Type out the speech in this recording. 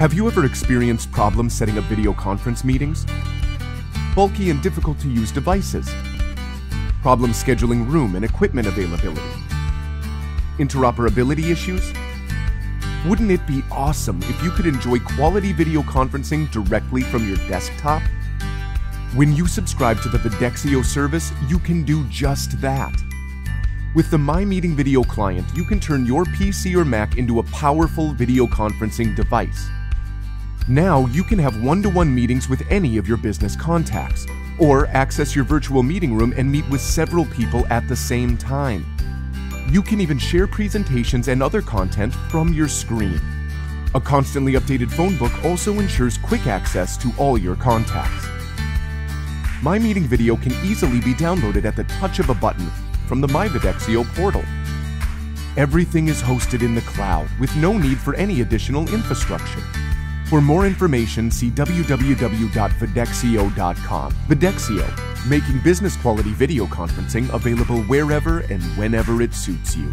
Have you ever experienced problems setting up video conference meetings? Bulky and difficult to use devices? Problems scheduling room and equipment availability? Interoperability issues? Wouldn't it be awesome if you could enjoy quality video conferencing directly from your desktop? When you subscribe to the Videxio service, you can do just that. With the My Meeting Video client, you can turn your PC or Mac into a powerful video conferencing device. Now you can have one-to-one meetings with any of your business contacts, or access your virtual meeting room and meet with several people at the same time. You can even share presentations and other content from your screen. A constantly updated phone book also ensures quick access to all your contacts. My Meeting Video can easily be downloaded at the touch of a button from the MyVidexio portal. Everything is hosted in the cloud with no need for any additional infrastructure. For more information, see www.videxio.com. Videxio, making business quality video conferencing available wherever and whenever it suits you.